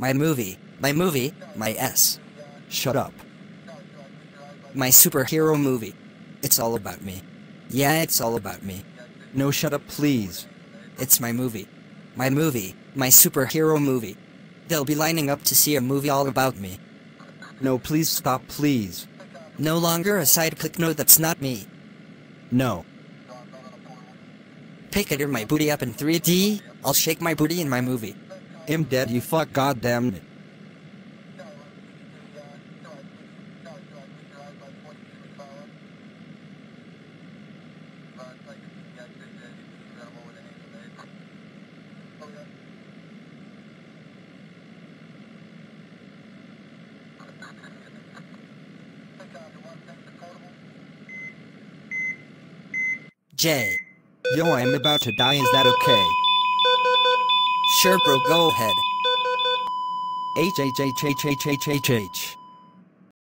My movie, my movie, my S. Shut up. My superhero movie. It's all about me. Yeah, it's all about me. No, shut up, please. It's my movie. My movie, my superhero movie. They'll be lining up to see a movie all about me. No, please stop, please. No longer a sidekick, no, that's not me. No. Picture my booty up in 3D, I'll shake my booty in my movie. I'm dead, you fuck goddamn it. J. Yo, I'm about to die, is that okay? Sure, bro, go ahead. H H H H H H H H.